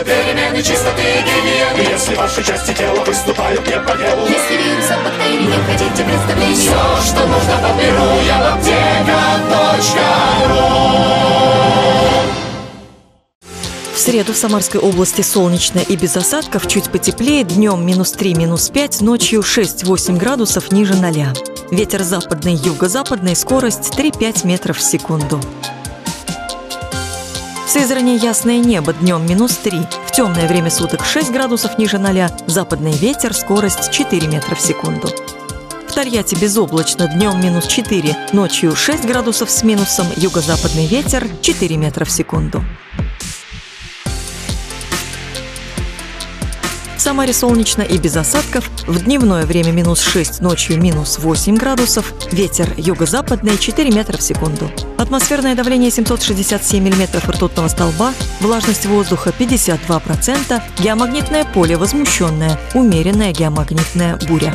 перемены чистоты и гигиены Если ваши части тела выступают не по делу Если вирусов, бактерий не хотите представления Все, что нужно под миру, я в аптека.ру В среду в Самарской области солнечно и без осадков, чуть потеплее, днем минус 3, минус 5, ночью 6-8 градусов ниже 0. Ветер западный, юго-западный, скорость 3-5 метров в секунду. Сызрани ясное небо, днем минус 3. В темное время суток 6 градусов ниже 0, западный ветер, скорость 4 метра в секунду. В Тольятти безоблачно, днем минус 4, ночью 6 градусов с минусом, юго-западный ветер 4 метра в секунду. Самаре солнечно и без осадков. В дневное время минус 6, ночью минус 8 градусов. Ветер юго-западный 4 метра в секунду. Атмосферное давление 767 миллиметров ртутного столба. Влажность воздуха 52%. Геомагнитное поле возмущенное. Умеренная геомагнитная буря.